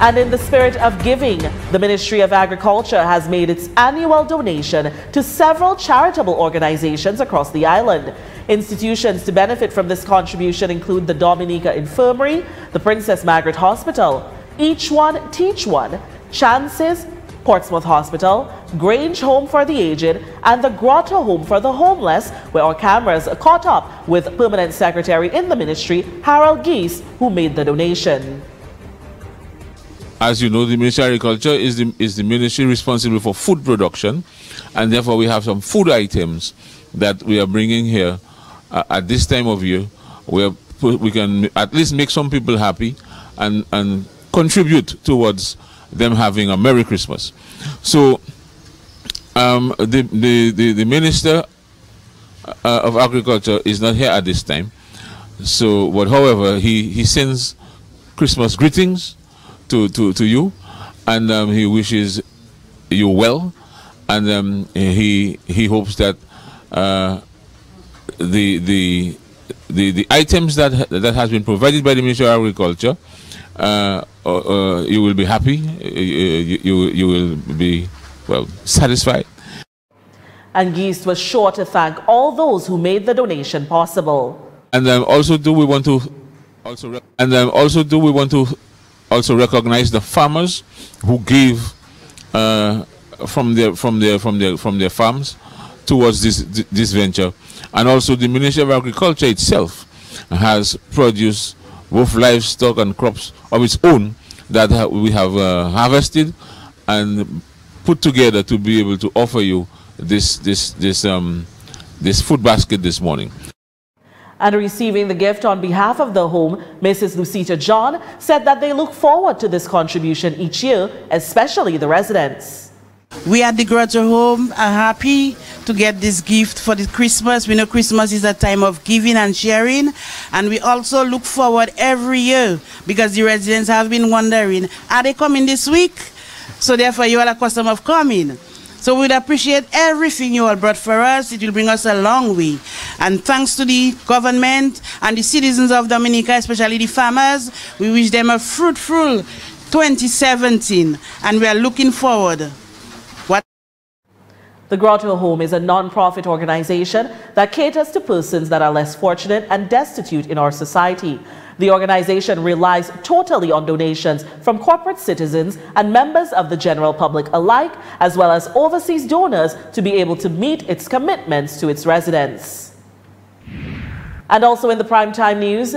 And in the spirit of giving, the Ministry of Agriculture has made its annual donation to several charitable organizations across the island. Institutions to benefit from this contribution include the Dominica Infirmary, the Princess Margaret Hospital, Each One Teach One, Chances, Portsmouth Hospital, Grange Home for the Aged, and the Grotto Home for the Homeless, where our cameras caught up with Permanent Secretary in the ministry, Harold Guiste, who made the donation. As you know, the Ministry of Agriculture is the, is the ministry responsible for food production, and therefore we have some food items that we are bringing here uh, at this time of year, where we can at least make some people happy and, and contribute towards them having a Merry Christmas. So, um, the, the, the, the, Minister uh, of Agriculture is not here at this time. So, but however, he, he sends Christmas greetings to, to, to you and um, he wishes you well and um, he, he hopes that uh, the, the, the, the items that, that has been provided by the Ministry of Agriculture uh, uh, uh, you will be happy, you, you, you will be, well, satisfied. And Guiste was sure to thank all those who made the donation possible. And then also do we want to also and then also do we want to also recognize the farmers who gave uh, from their from their from their from their farms towards this this venture, and also the Ministry of Agriculture itself has produced both livestock and crops of its own that we have uh, harvested and put together to be able to offer you this this this um this food basket this morning. And receiving the gift on behalf of the home, Mrs. Lucita John said that they look forward to this contribution each year, especially the residents. We at the Grotto Home are happy to get this gift for the Christmas. We know Christmas is a time of giving and sharing. And we also look forward every year because the residents have been wondering, are they coming this week? So therefore you are accustomed of coming. So we'd appreciate everything you all brought for us. It will bring us a long way. And thanks to the government and the citizens of Dominica, especially the farmers, we wish them a fruitful 2017. And we are looking forward What the Grotto Home is a non-profit organization that caters to persons that are less fortunate and destitute in our society. The organization relies totally on donations from corporate citizens and members of the general public alike, as well as overseas donors to be able to meet its commitments to its residents. And also in the primetime news,